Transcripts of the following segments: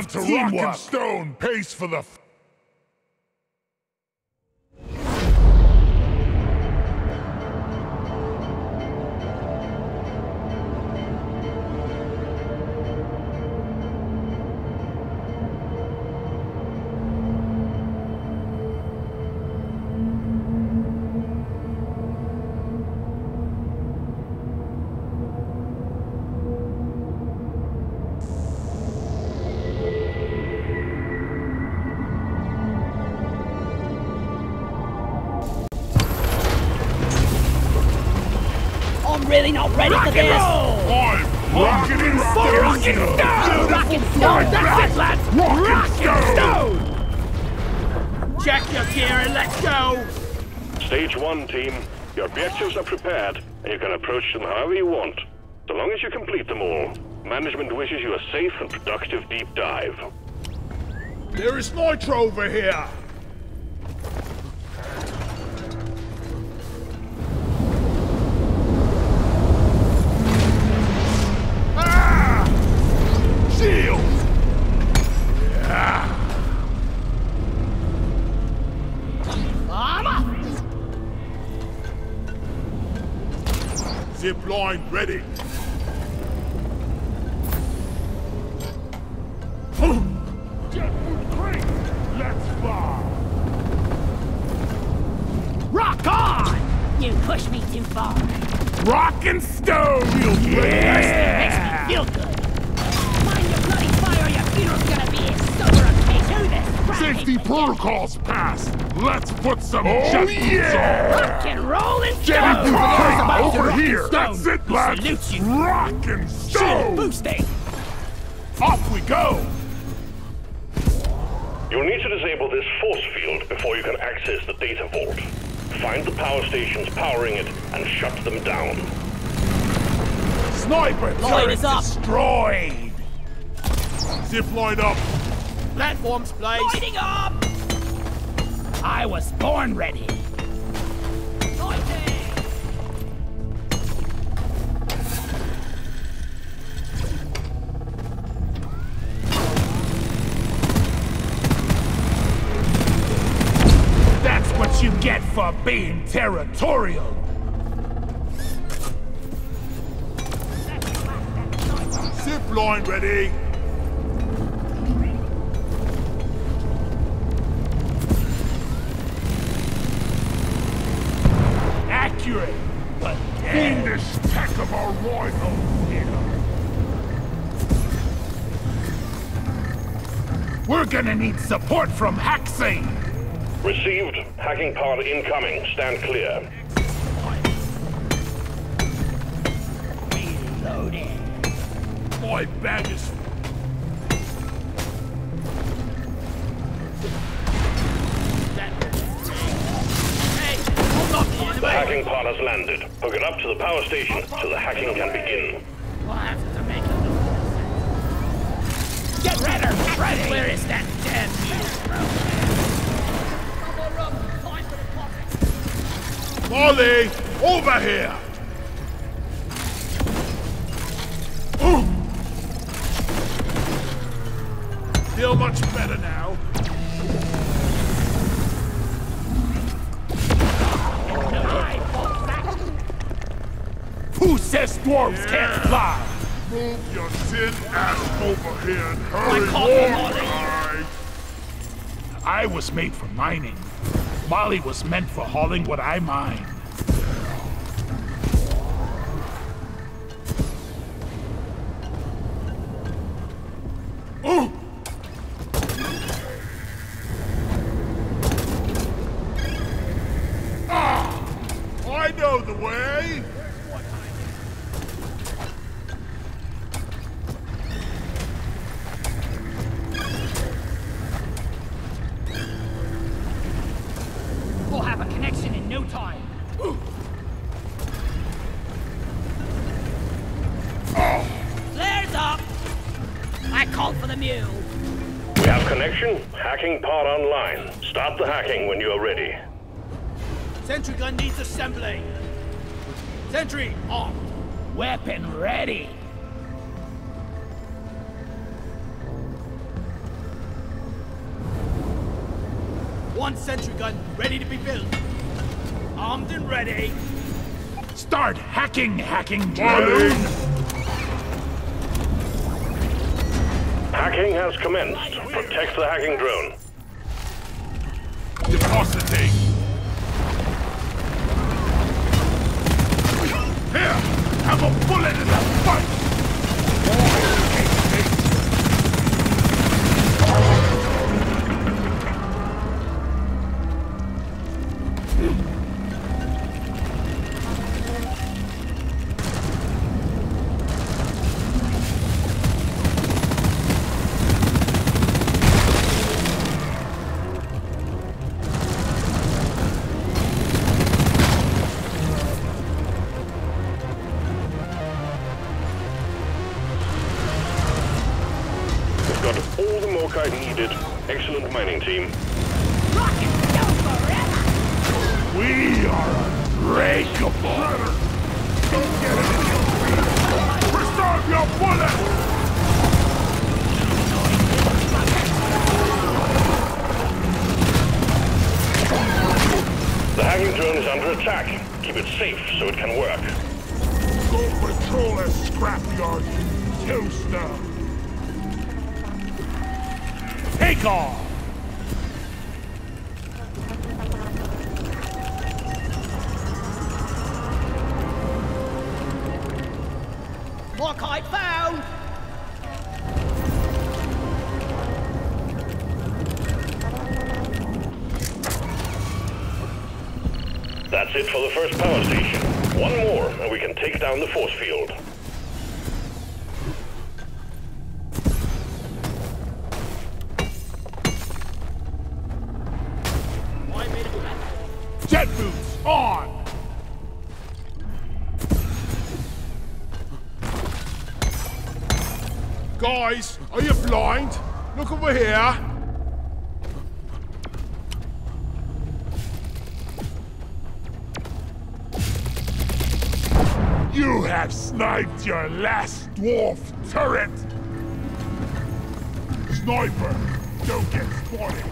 One to rock and stone. Pays for the really not ready for this! I'm rocking and stone! Rockin' stone! Rockin' stone! That's it, lads! Rockin' stone! Check your gear and let's go! Stage one, team. Your objectives are prepared, and you can approach them however you want. So long as you complete them all, management wishes you a safe and productive deep dive. There is nitro over here! Shield! Yeah! Zip line ready. Jetfoot crate! Let's fly! Rock on! You push me too far. Rock and stone! Yeah! Makes me feel good. Mind your bloody fire, your funeral's gonna be as sober a case who this Safety protocols passed. Let's put some Oh, jet boots yeah! Rock and roll and Jetty stone! crate about to over here! That's it, lads! salutes you. Rock and stone! boosting! Off we go! You'll need to disable this force field before you can access the data vault. Find the power stations powering it and shut them down. Sniper Line turret is up. destroyed! Zip line up. Platforms placed. Lighting up! I was born ready. That's what you get for being territorial! Zip line ready. We're gonna need support from Haxane! Received. Hacking pod incoming. Stand clear. My bag is... hacking pod has landed. Hook it up to the power station so the hacking can begin. We'll have to make a Get ready! Ready! Where is that damn Molly, over here. Ooh. Feel much better now. Says dwarves can't fly? Move your tin ass over here and hurry call home. I was made for mining. Molly was meant for hauling what I mine. Sentry on. Weapon ready. One sentry gun ready to be built. Armed and ready. Start hacking, hacking drone. Hacking has commenced. Protect the hacking drone. Depositing. Here, have a bullet in the fight. The hacking drone is under attack. Keep it safe so it can work. Go patrol a scrapyard, you toaster. Take off. Morkite found. That's it for the first power station. One more, and we can take down the force field. Jet boots on. Guys, are you blind? Look over here. You have sniped your last dwarf turret. Sniper, don't get spotted.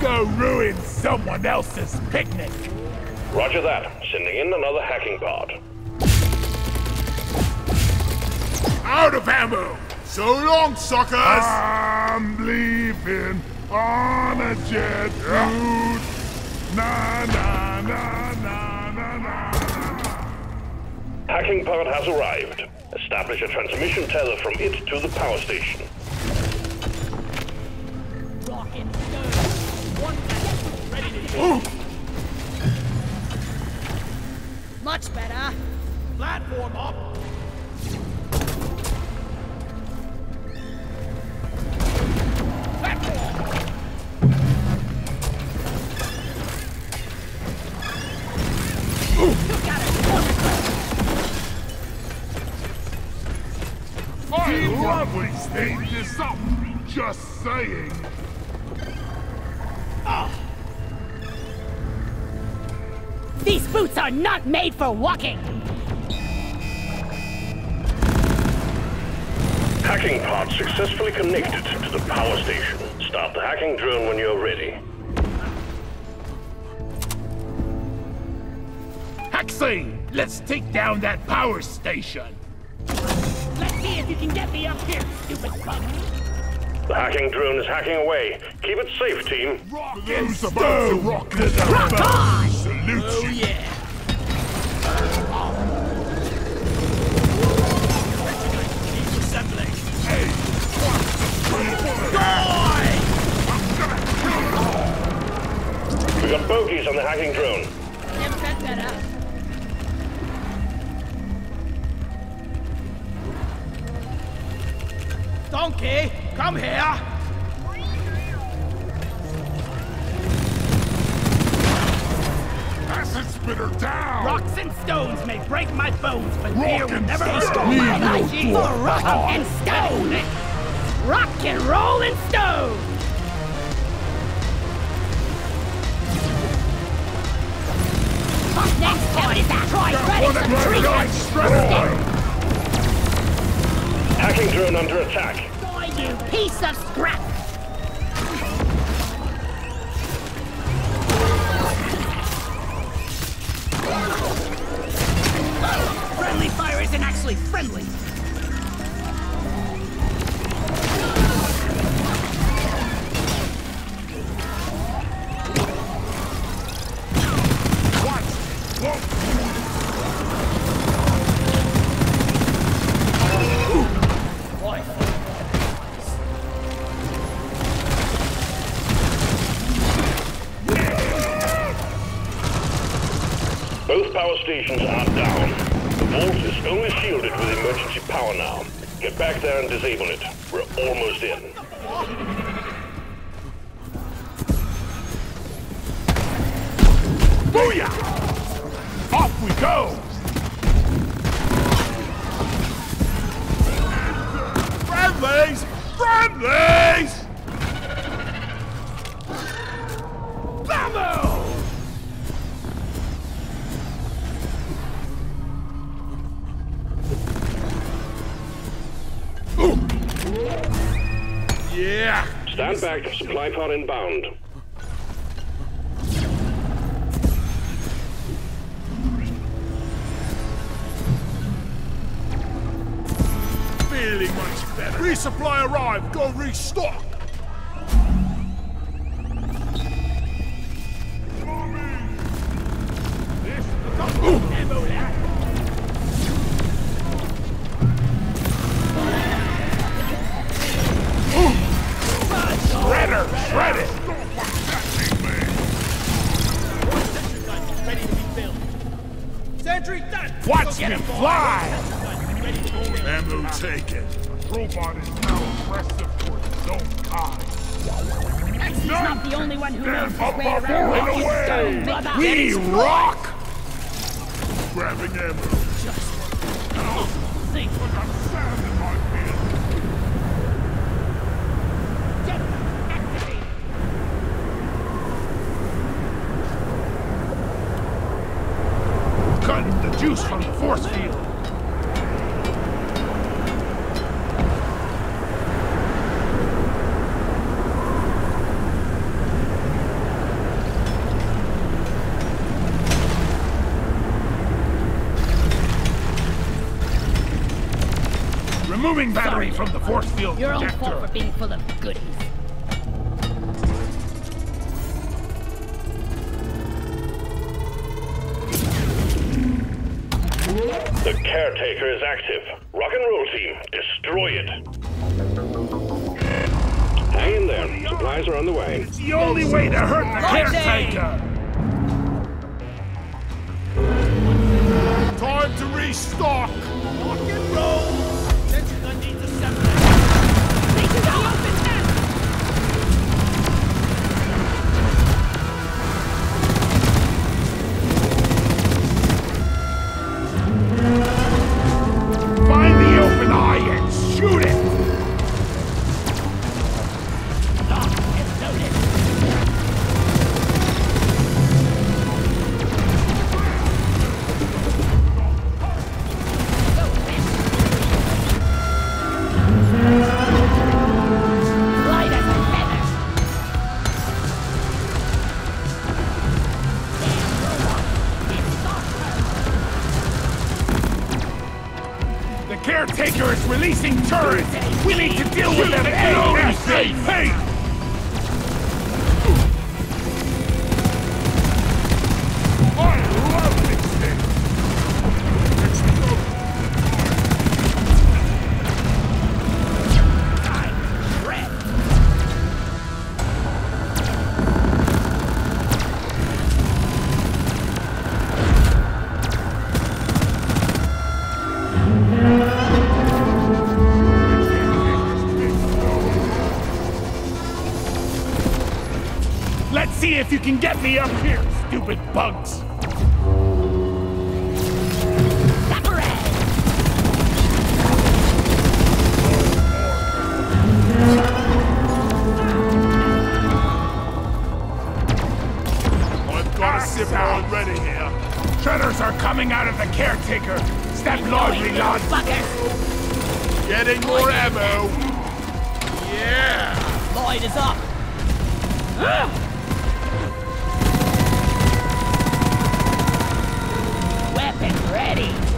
Go ruin someone else's picnic. Roger that. Sending in another hacking pod. Out of ammo. So long, suckers! I'm leaving on a jet route. Na na na na na na. Hacking pod has arrived. Establish a transmission tether from it to the power station. Rock and stone! One cadet ready to go. Much better! Platform up. Love. This up. Just saying. Ah. These boots are not made for walking! Hacking pod successfully connected to the power station. Start the hacking drone when you're ready. Haxie, let's take down that power station. Can get me up here, stupid punk! The hacking drone is hacking away. Keep it safe, team. Rock Those about to rock rock on! Salute Oh you. yeah. Both power stations are down. The vault is only shielded with emergency power now. Get back there and disable it. We're almost in. Booyah! Off we go! Friendlies! Friendlies! Blammo! Stand back. Supply pod inbound. Feeling much better. Resupply arrived. Go restock. Robot is now aggressive towards his own kind. He's not the only one who knows his way around rock away. We rock! Grabbing ammo. Think. I got sand in my pants. Cutting the juice from the force field. Removing battery from the force field Your own fault for being full of goodies. The caretaker is active. Rock and roll team, destroy it. Hang in there. Supplies are on the way. It's the only way to hurt the caretaker. Time to restock. You can get me up here, stupid bugs! Ah, already ah. here. Shredders are coming out of the caretaker. Step lordly lodge. Getting more ammo. Yeah. Lloyd is up. Ah! Ready!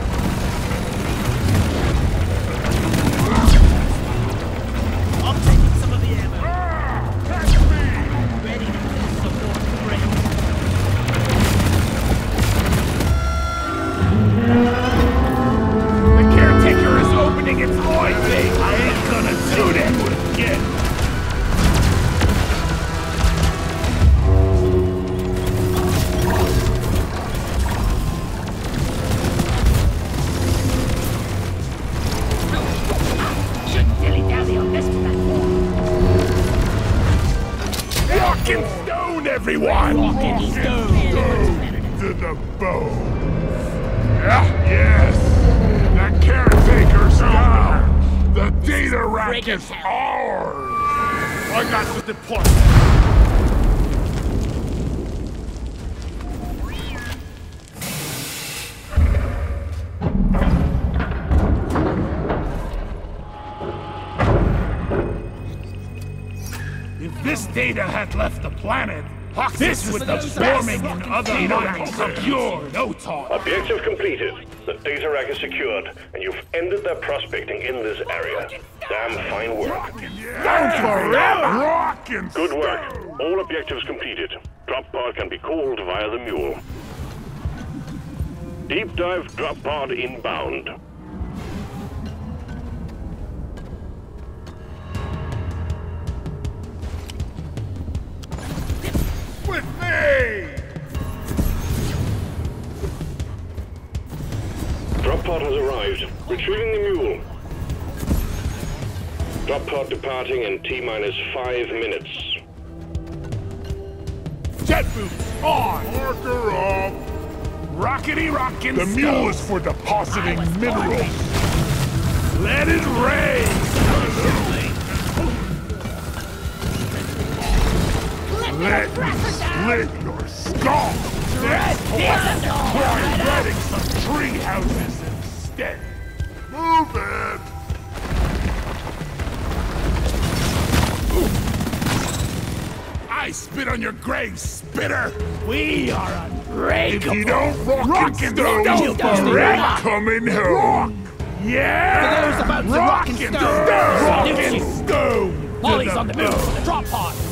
If this data had left the planet, this would be swarming in other minds secure, no talk. Objective completed. The data rack is secured, and you've ended their prospecting in this area. Damn fine work. Forever. Rock and Good work. All objectives completed. Drop pod can be called via the mule. Deep dive drop pod inbound. With. Drop pod has arrived. Retrieving the mule. Drop pod departing in T minus five minutes. Jet boots on! Marker up. Rockety rockin' The mule is for depositing minerals. Let it rain! Let me slit your skull. Try renting some tree houses instead. Move it. I spit on your grave, spitter! We are unbreakable! If you don't rock, Rock and and stone, stone, you forever. coming home. Yeah! For those about to rock and stone, Rock salute and stone! Molly's on the move for the drop pod.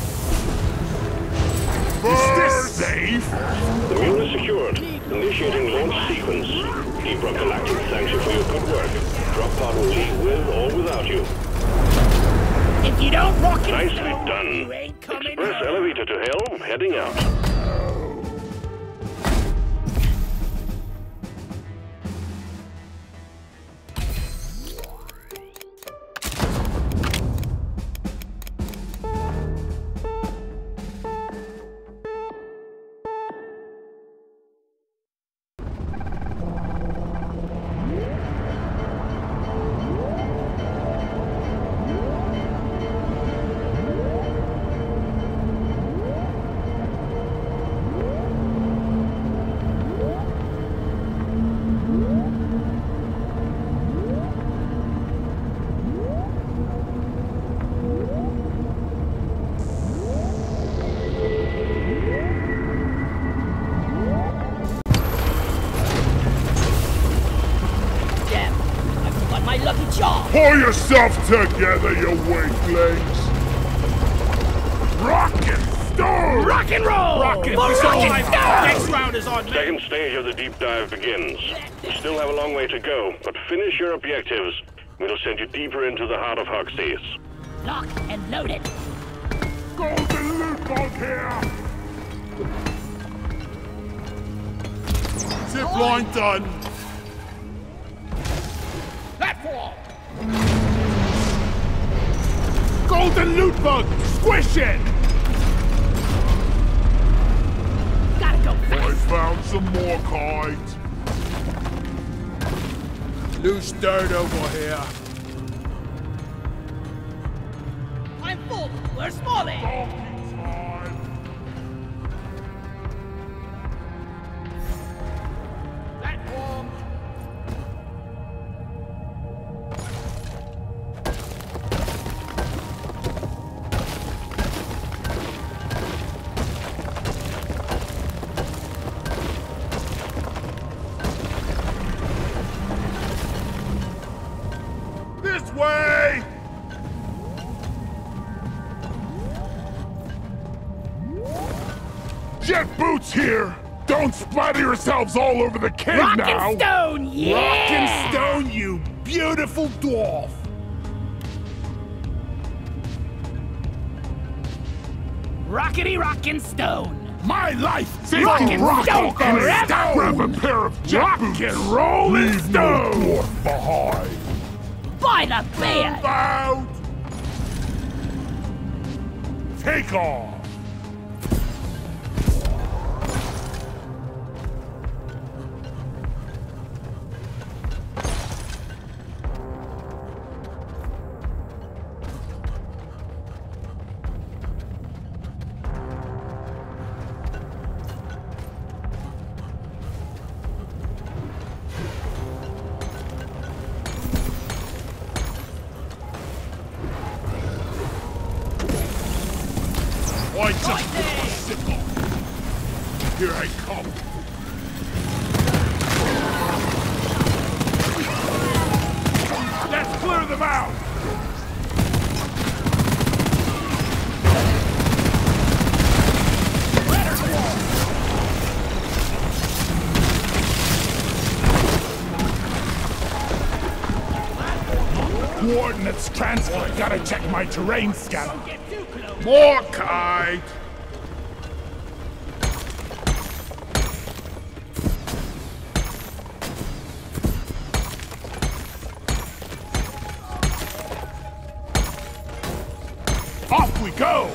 Is this safe? The mule is secured. Initiating launch sequence. Deep Rock Galactic thanks you for your good work. Drop pod will leave with or without you. If you don't rock and Nicely stone, done. you ain't coming Express home. elevator to hell, heading out. Yourself together, you weaklings. Rock and stone. Rock and roll! Rock and For rock and stone! Next round is on me. Second stage of the deep dive begins. You still have a long way to go, but finish your objectives. We'll send you deeper into the heart of Hoxxes. Locked and loaded. Golden loot bug here. Zip line done. Platform! Golden loot bug! Squish it! Gotta go I fast. found some more kites. Loose dirt over here. I'm full. Where's Smalley? Yourselves all over the cave Rock now! and stone, yeah! Rock and stone, you beautiful dwarf! Rockety rock and stone. My life Say Rock rock and rock stone forever! Grab a pair of jet Rock boots! and roll Leave no dwarf behind! By the beard. Out! Take off! My terrain scanner. More kite! Off we go!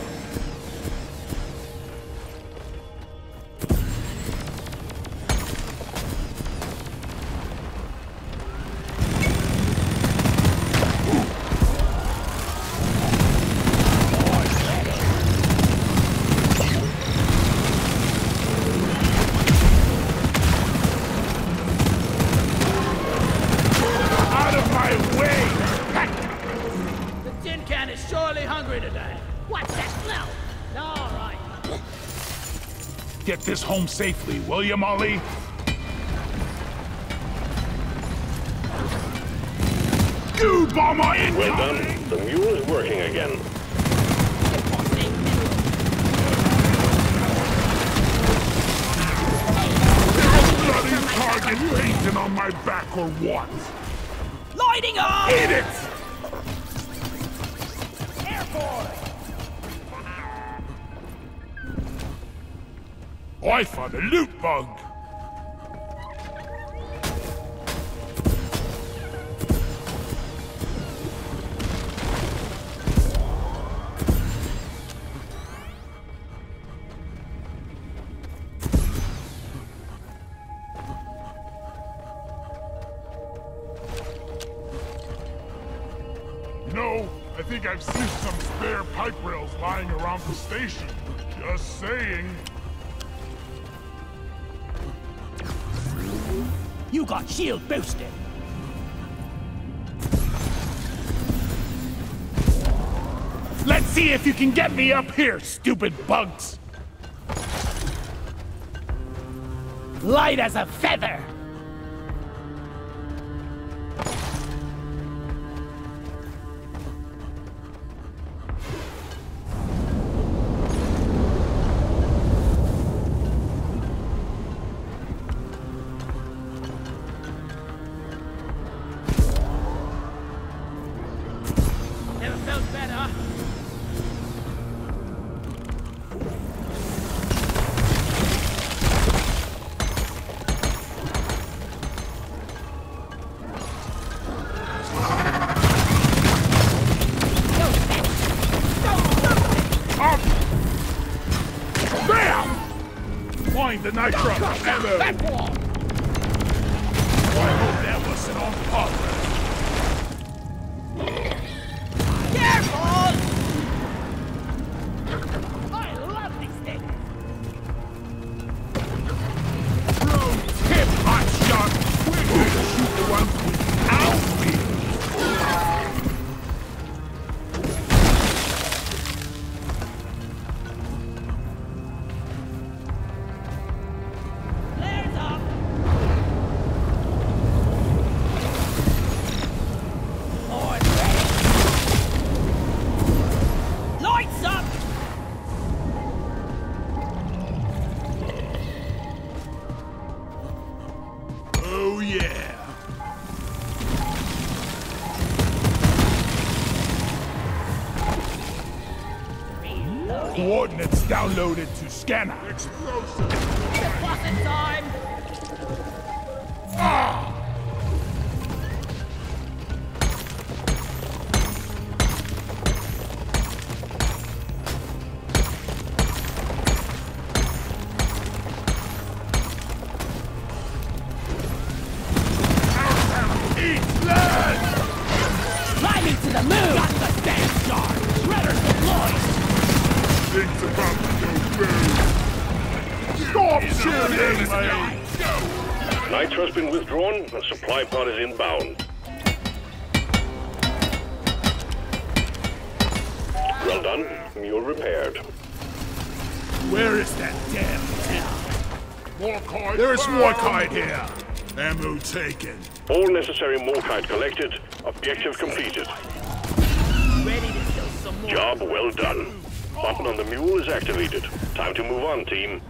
Home safely, will you, Molly? You bomber Well incoming! done. The mule is working again. Bloody target painting on my back or what? Lighting up! Eat it! Found a loot bug! Know, I think I've seen some spare pipe rails lying around the station. Just saying. Got shield boosted. Let's see if you can get me up here, stupid bugs! Light as a feather. Ammo! Coordinates downloaded to scanner. Explosive! Time! Mule repaired. Where is that damn town? Morkite There is found! Morkite here. Ammo taken. All necessary Morkite collected. Objective completed. Ready to kill some more. Job well done. Button on the mule is activated. Time to move on, team.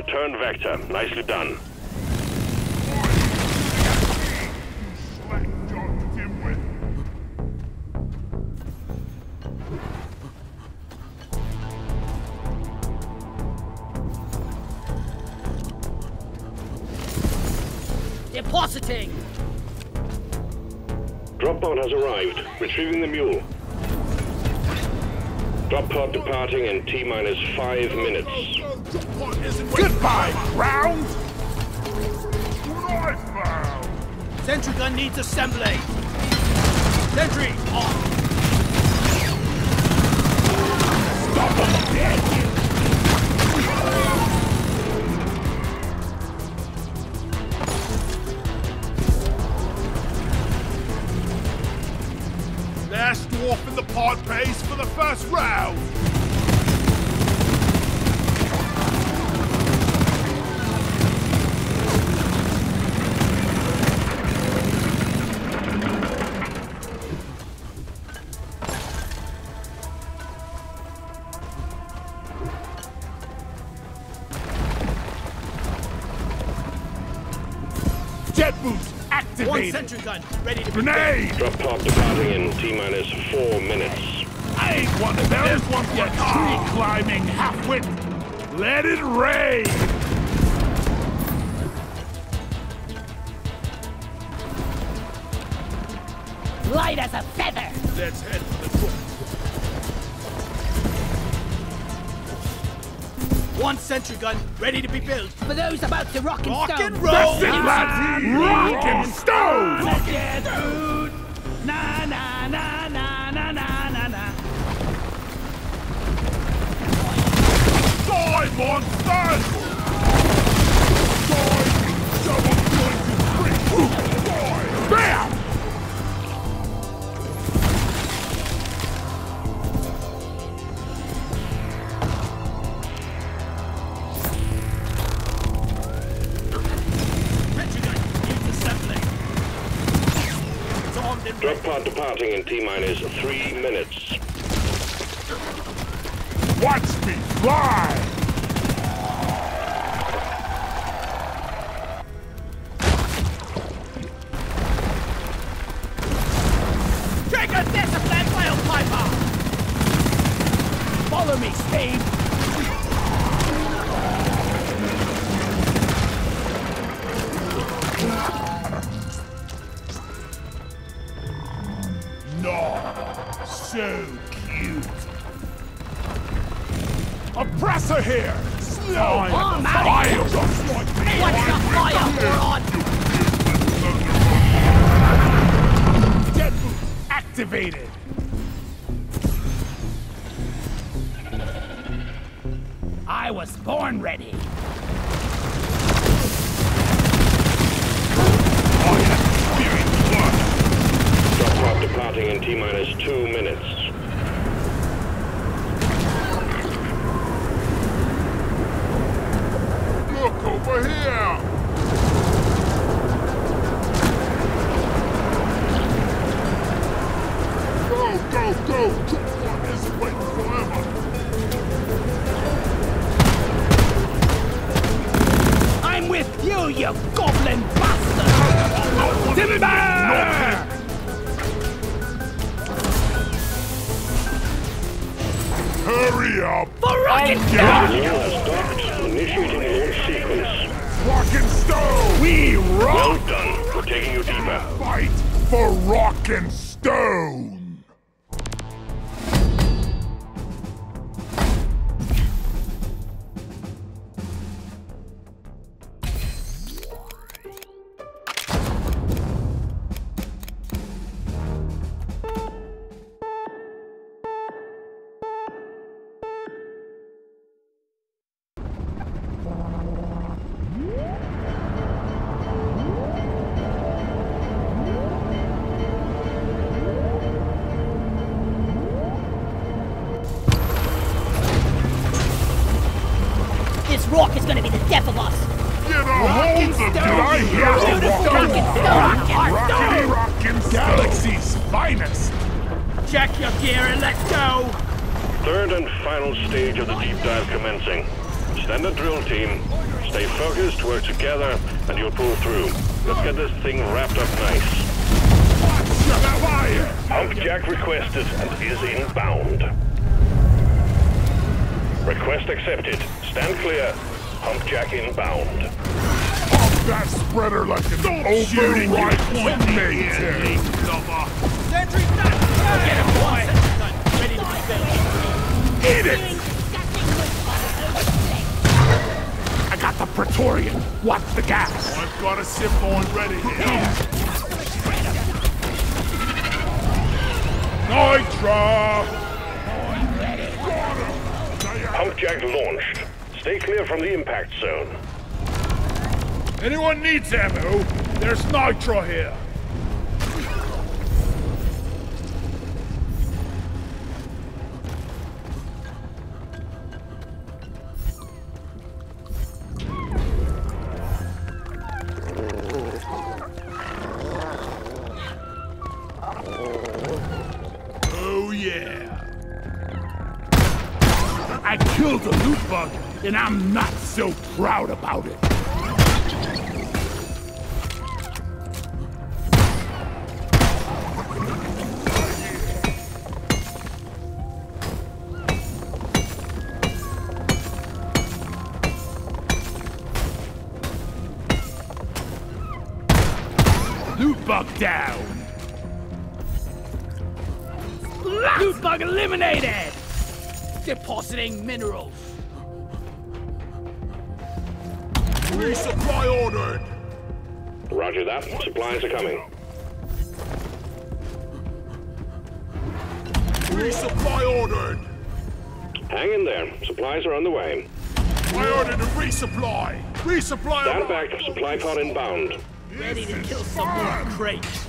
Return vector. Nicely done. Slack jawed dimwit! Depositing! Drop pod has arrived. Retrieving the mule. Drop pod departing in T minus five minutes. Goodbye, round! Sentry gun needs assembly! Sentry on! Stop them dead! Last dwarf in the pod pays for the first round! Gun ready to be Grenade! Drop pod departing in T minus four minutes. I ain't one of them! There's one for tree climbing halfwit! Let it rain! Light as a feather! Let's head One sentry gun ready to be built. For those about to rock and Rock stone! and roll! That's it, lads! Rock and stone! Yeah, dude! Na na na na na na na na! Die, monsters! Drop pod departing in T minus three minutes. Watch me fly! Is waiting forever! I'm with you, you goblin bastard! Timber! Hurry up! We rock! Well done for taking your deep out. Fight for Rock and Stone! Get this wrapped up nice. Fire! Pumpjack requested and is inbound. Request accepted. Stand clear. Pumpjack inbound. Pop that spreader like an overripe tomato! Sentry down! Get him, boy! Ready to be built. Eat it! Praetorian! Watch the gas! Oh, I've got a sip on ready here. Nitra! Pumpjack launched. Stay clear from the impact zone. Anyone needs ammo? There's Nitra here. Proud about it. Loot bug down! Loot bug eliminated! Depositing minerals. Resupply ordered. Roger that. Supplies are coming. Resupply ordered. Hang in there. Supplies are on the way. I ordered a resupply. Resupply. Stand back. Supply pod inbound. Ready to kill some more crates.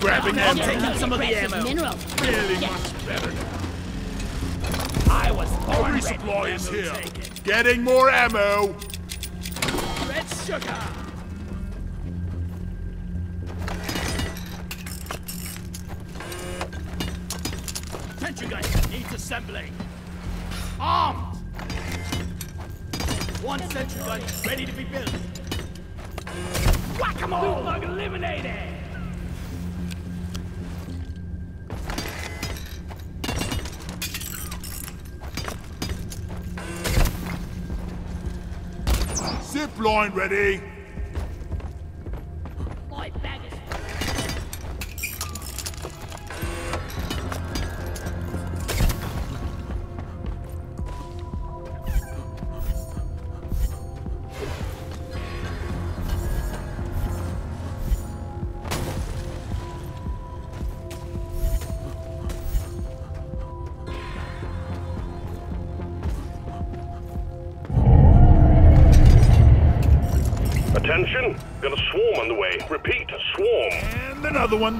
Grabbing I'm ammo. taking some of the Precious ammo. minerals. Really much better. now. I was Our born ready. resupply is here. Getting more ammo. Red sugar! Sentry gun needs assembling. Armed! One sentry gun ready to be built. Whack-a-mole! Eliminated! Line ready. Another one.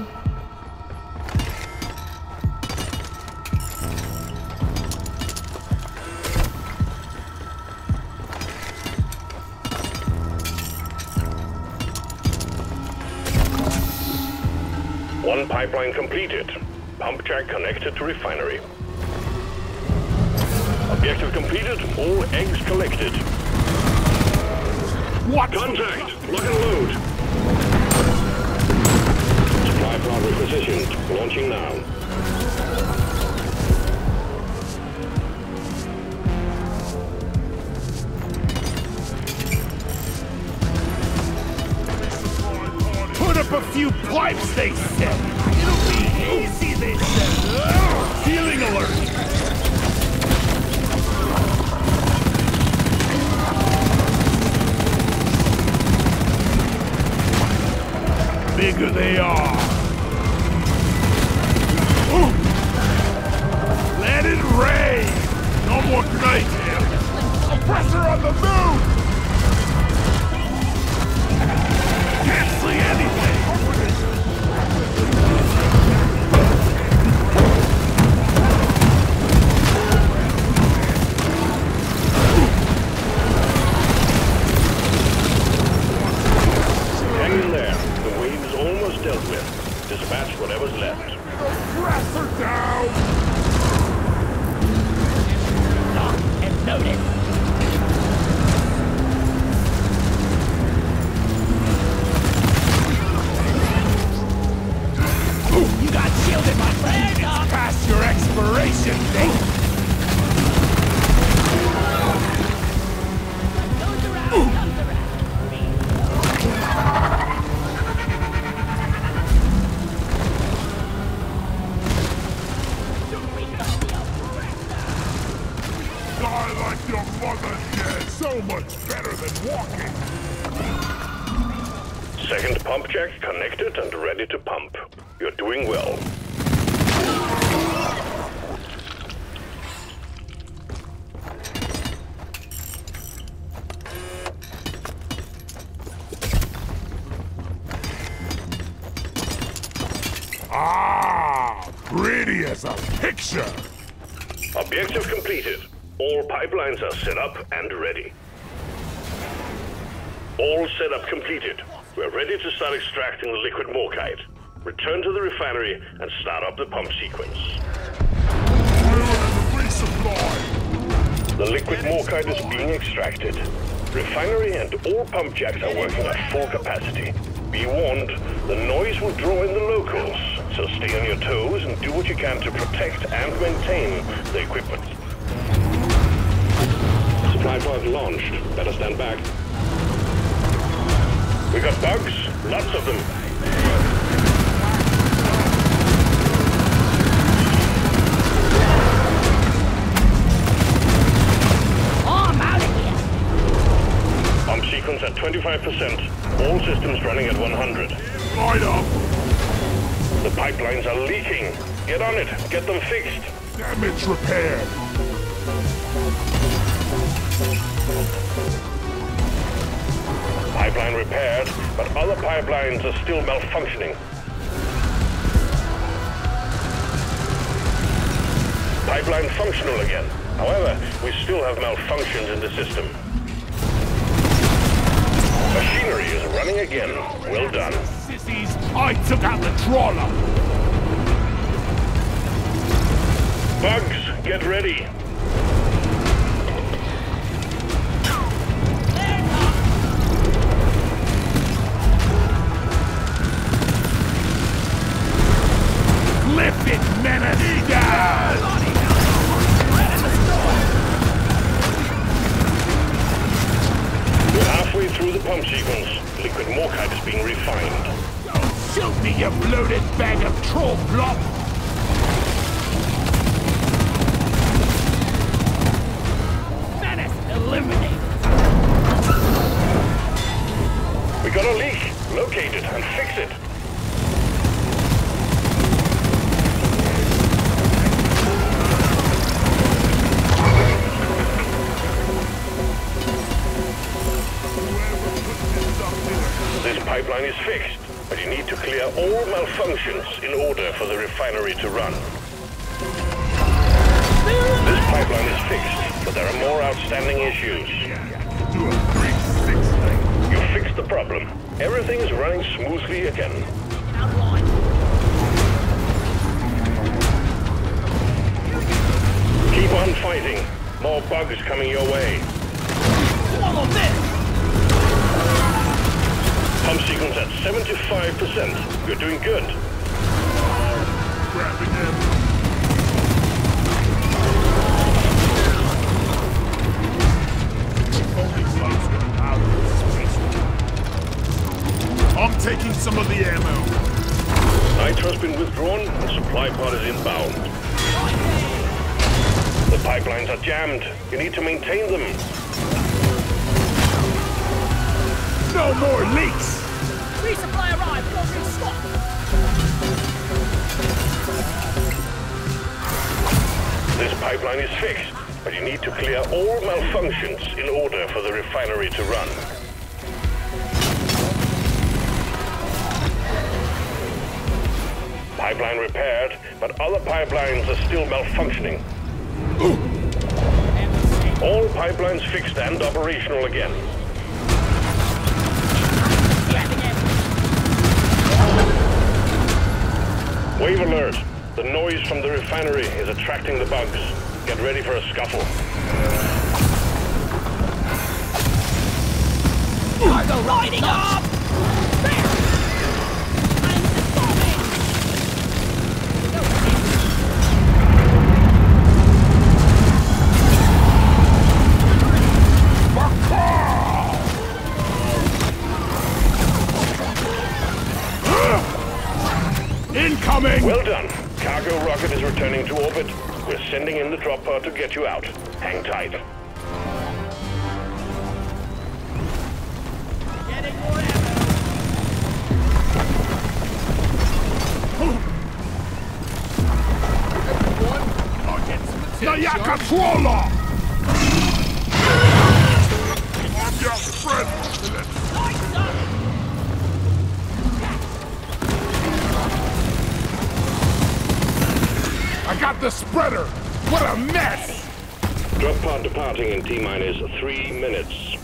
One pipeline completed. Pump jack connected to refinery. Objective completed. All eggs collected. What? Contact! Lock and load! Supply pod. Launching now. Put up a few pipes, they said. It'll be easy, they said. Feeling alert. Bigger they are. Let it rain. No more grenades here. Oppressor on the move. Can't see anything. Ah! Pretty as a picture! Objective completed. All pipelines are set up and ready. All setup completed. We're ready to start extracting the liquid morkite. Return to the refinery and start up the pump sequence. The liquid morkite is being extracted. Refinery and all pump jacks are working at full capacity. Be warned, the noise will draw in the locals, so stay on your toes and do what you can to protect and maintain the equipment. Supply pod launched. Better stand back. We got bugs, lots of them. Oh, I'm out of here. Pump sequence at 25%. All systems running at 100. Light up! The pipelines are leaking. Get on it. Get them fixed. Damage repaired! Pipeline repaired, but other pipelines are still malfunctioning. Pipeline functional again. However, we still have malfunctions in the system. Machinery is running again. Well done. Sissies, I took out the trawler. Bugs, get ready. Lift it, menace! Down! We're halfway through the pump sequence. Liquid morkite is being refined. Shoot me, you bloated bag of troll flop! Menace eliminated. We got a leak. Locate it and fix it. This pipeline is fixed, but you need to clear all malfunctions in order for the refinery to run. This pipeline is fixed, but there are more outstanding issues. Do a 360! You fixed the problem. Everything is running smoothly again. Keep on fighting. More bugs coming your way. Swallow this. 5%. You're doing good. Grabbing ammo. Only close to out of this space. I'm taking some of the ammo. Nitra's been withdrawn and supply pod is inbound. The pipelines are jammed. You need to maintain them. No more leaks! Resupply arrived. Go. This pipeline is fixed, but you need to clear all malfunctions in order for the refinery to run. Pipeline repaired, but other pipelines are still malfunctioning. All pipelines fixed and operational again. Wave alert. The noise from the refinery is attracting the bugs. Get ready for a scuffle. Cargo riding up. Well done. Cargo rocket is returning to orbit. We're sending in the drop pod to get you out. Hang tight. Getting more ammo. Nayaka Trolla! Got the spreader! What a mess! Drop pod departing in T-minus three minutes.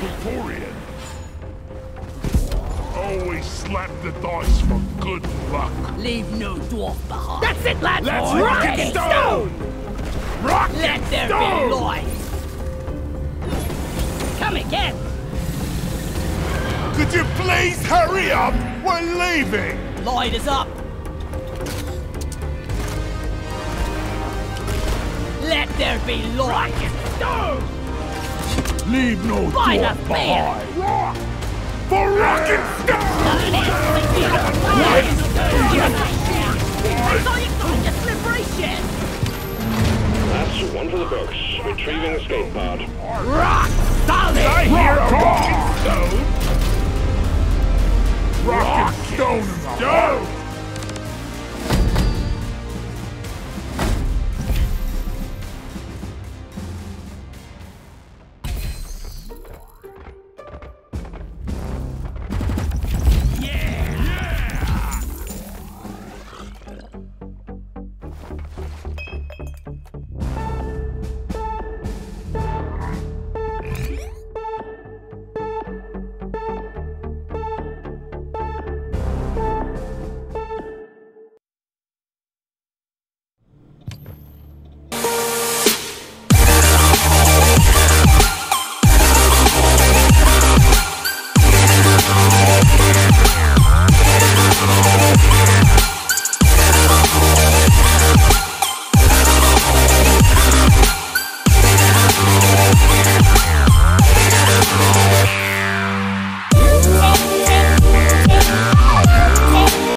Victorian. Always slap the dice for good luck. Leave no dwarf behind. That's it, lads. Let's boys. rock and stone! Rock Let and there be stone! light. Come again. Could you please hurry up? We're leaving! Light is up. There be light. Leave no By the behind! Rock! For rock and stone! I saw you glorious liberation. That's one for the books. Retrieving escape pod. Rock solid. I hear a rock and stone! Rock and stone in Stone!